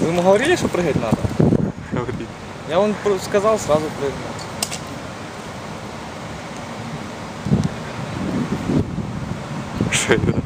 Вы ему говорили, что прыгать надо? Говорили. Я вам сказал, сразу прыгнул. Что это?